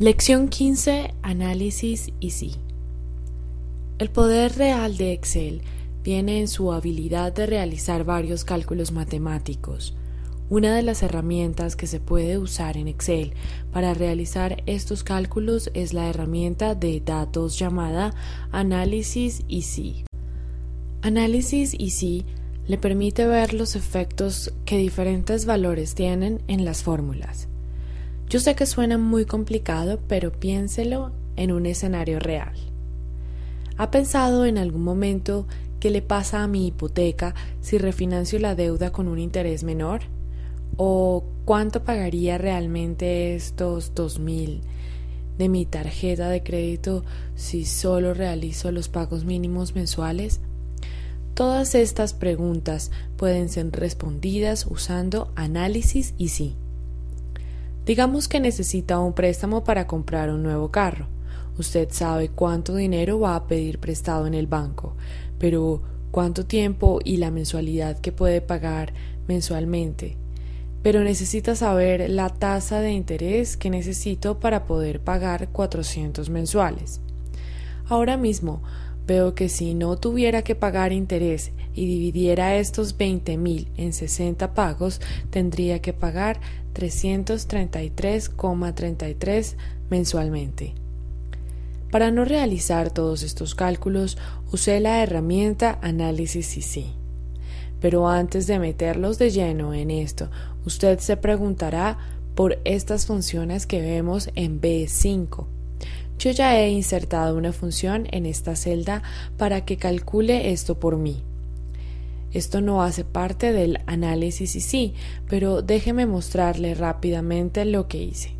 Lección 15. Análisis y sí. El poder real de Excel viene en su habilidad de realizar varios cálculos matemáticos. Una de las herramientas que se puede usar en Excel para realizar estos cálculos es la herramienta de datos llamada Análisis y sí. Análisis y sí le permite ver los efectos que diferentes valores tienen en las fórmulas. Yo sé que suena muy complicado, pero piénselo en un escenario real. ¿Ha pensado en algún momento qué le pasa a mi hipoteca si refinancio la deuda con un interés menor? ¿O cuánto pagaría realmente estos dos mil de mi tarjeta de crédito si solo realizo los pagos mínimos mensuales? Todas estas preguntas pueden ser respondidas usando análisis y sí. Digamos que necesita un préstamo para comprar un nuevo carro. Usted sabe cuánto dinero va a pedir prestado en el banco, pero cuánto tiempo y la mensualidad que puede pagar mensualmente. Pero necesita saber la tasa de interés que necesito para poder pagar 400 mensuales. Ahora mismo veo que si no tuviera que pagar interés y dividiera estos veinte mil en 60 pagos, tendría que pagar 333,33 mensualmente. Para no realizar todos estos cálculos, usé la herramienta Análisis sí. Pero antes de meterlos de lleno en esto, usted se preguntará por estas funciones que vemos en B5. Yo ya he insertado una función en esta celda para que calcule esto por mí. Esto no hace parte del análisis y sí, pero déjeme mostrarle rápidamente lo que hice.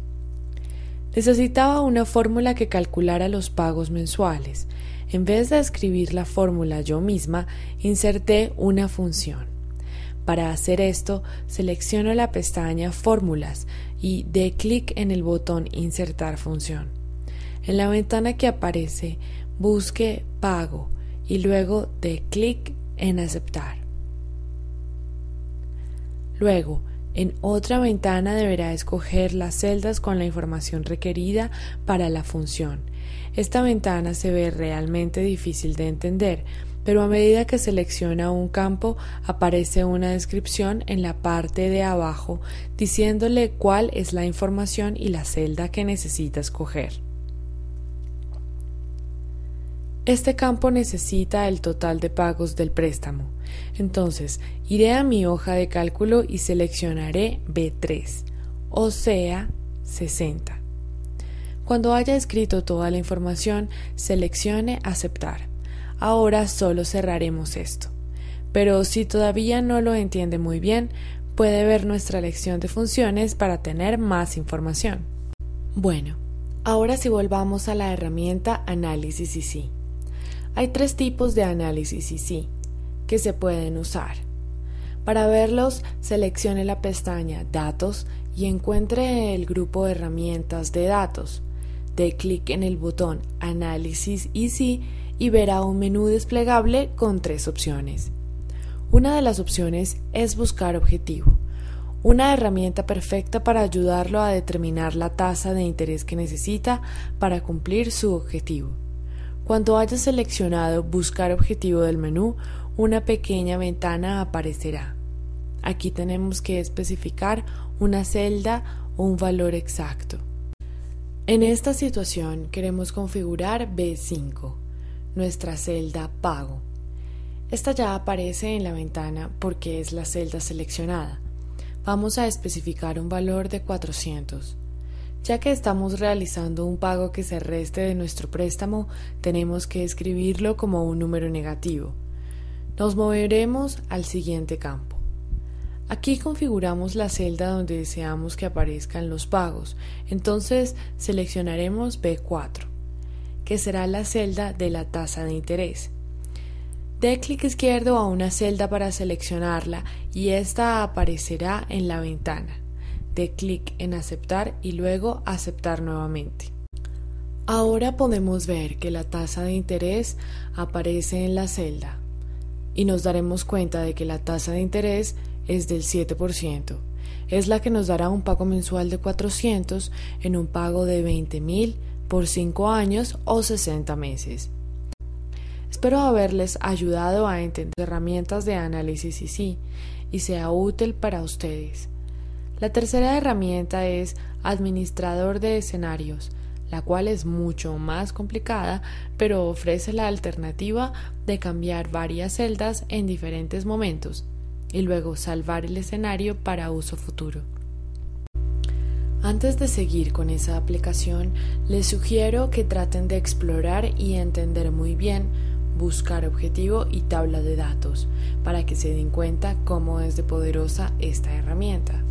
Necesitaba una fórmula que calculara los pagos mensuales. En vez de escribir la fórmula yo misma, inserté una función. Para hacer esto, selecciono la pestaña Fórmulas y dé clic en el botón Insertar función. En la ventana que aparece, busque Pago y luego dé clic en Aceptar. Luego, en otra ventana deberá escoger las celdas con la información requerida para la función. Esta ventana se ve realmente difícil de entender, pero a medida que selecciona un campo aparece una descripción en la parte de abajo diciéndole cuál es la información y la celda que necesita escoger. Este campo necesita el total de pagos del préstamo. Entonces, iré a mi hoja de cálculo y seleccionaré B3, o sea, 60. Cuando haya escrito toda la información, seleccione Aceptar. Ahora solo cerraremos esto. Pero si todavía no lo entiende muy bien, puede ver nuestra lección de funciones para tener más información. Bueno, ahora si volvamos a la herramienta Análisis y sí. Hay tres tipos de análisis y sí que se pueden usar. Para verlos, seleccione la pestaña Datos y encuentre el grupo de herramientas de datos. Dé clic en el botón Análisis y sí y verá un menú desplegable con tres opciones. Una de las opciones es Buscar objetivo, una herramienta perfecta para ayudarlo a determinar la tasa de interés que necesita para cumplir su objetivo. Cuando haya seleccionado Buscar objetivo del menú, una pequeña ventana aparecerá. Aquí tenemos que especificar una celda o un valor exacto. En esta situación queremos configurar B5, nuestra celda pago. Esta ya aparece en la ventana porque es la celda seleccionada. Vamos a especificar un valor de 400. Ya que estamos realizando un pago que se reste de nuestro préstamo, tenemos que escribirlo como un número negativo. Nos moveremos al siguiente campo. Aquí configuramos la celda donde deseamos que aparezcan los pagos, entonces seleccionaremos B4, que será la celda de la tasa de interés. Dé clic izquierdo a una celda para seleccionarla y esta aparecerá en la ventana de clic en aceptar y luego aceptar nuevamente. Ahora podemos ver que la tasa de interés aparece en la celda y nos daremos cuenta de que la tasa de interés es del 7%. es la que nos dará un pago mensual de 400 en un pago de 20 mil por 5 años o 60 meses. Espero haberles ayudado a entender herramientas de análisis y sí, y sea útil para ustedes. La tercera herramienta es administrador de escenarios, la cual es mucho más complicada, pero ofrece la alternativa de cambiar varias celdas en diferentes momentos y luego salvar el escenario para uso futuro. Antes de seguir con esa aplicación, les sugiero que traten de explorar y entender muy bien buscar objetivo y tabla de datos para que se den cuenta cómo es de poderosa esta herramienta.